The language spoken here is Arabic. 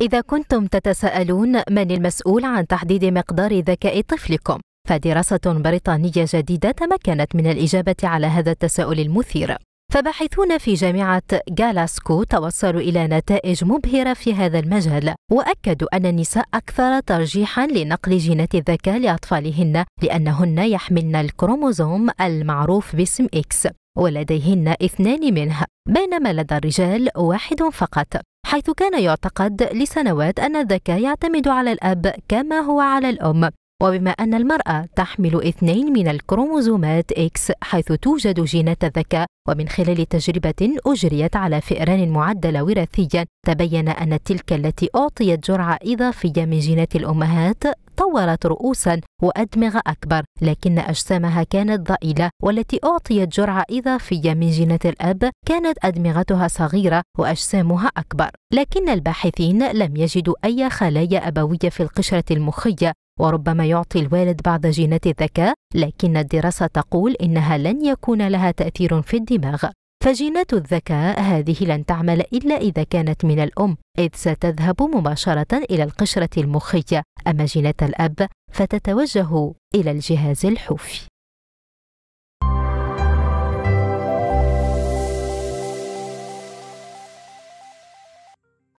إذا كنتم تتساءلون من المسؤول عن تحديد مقدار ذكاء طفلكم فدراسة بريطانية جديدة تمكنت من الإجابة على هذا التساؤل المثير. فباحثون في جامعة جلاسكو توصلوا إلى نتائج مبهرة في هذا المجال وأكدوا أن النساء أكثر ترجيحا لنقل جينات الذكاء لأطفالهن لأنهن يحملن الكروموزوم المعروف باسم إكس ولديهن اثنان منه بينما لدى الرجال واحد فقط. حيث كان يعتقد لسنوات أن الذكاء يعتمد على الأب كما هو على الأم. وبما أن المرأة تحمل اثنين من الكروموزومات إكس حيث توجد جينات الذكاء ومن خلال تجربة أجريت على فئران معدلة وراثيا تبين أن تلك التي أعطيت جرعة إضافية من جينات الأمهات طورت رؤوسا وأدمغة أكبر لكن أجسامها كانت ضئيلة والتي أعطيت جرعة إضافية من جينات الأب كانت أدمغتها صغيرة وأجسامها أكبر. لكن الباحثين لم يجدوا أي خلايا أبوية في القشرة المخية وربما يعطي الوالد بعض جينات الذكاء لكن الدراسة تقول إنها لن يكون لها تأثير في الدماغ. فجينات الذكاء هذه لن تعمل إلا إذا كانت من الأم إذ ستذهب مباشرة إلى القشرة المخية. أما جينات الأب فتتوجه إلى الجهاز الحوفي.